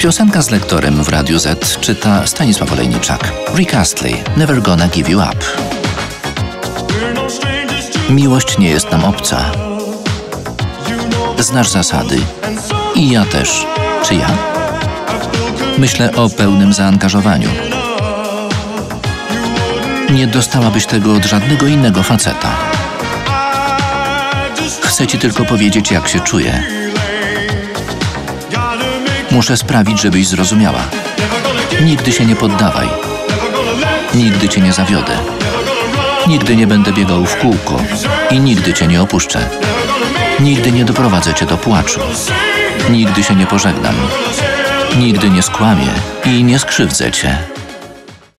Piosenka z lektorem w Radiu Z czyta Stanisław Olejniczak. Rick Astley, Never Gonna Give You Up. Miłość nie jest nam obca. Znasz zasady. I ja też. Czy ja? Myślę o pełnym zaangażowaniu. Nie dostałabyś tego od żadnego innego faceta. Chcę ci tylko powiedzieć, jak się czuję. Muszę sprawić, żebyś zrozumiała. Nigdy się nie poddawaj. Nigdy cię nie zawiodę. Nigdy nie będę biegał w kółko i nigdy cię nie opuszczę. Nigdy nie doprowadzę cię do płaczu. Nigdy się nie pożegnam. Nigdy nie skłamię i nie skrzywdzę cię.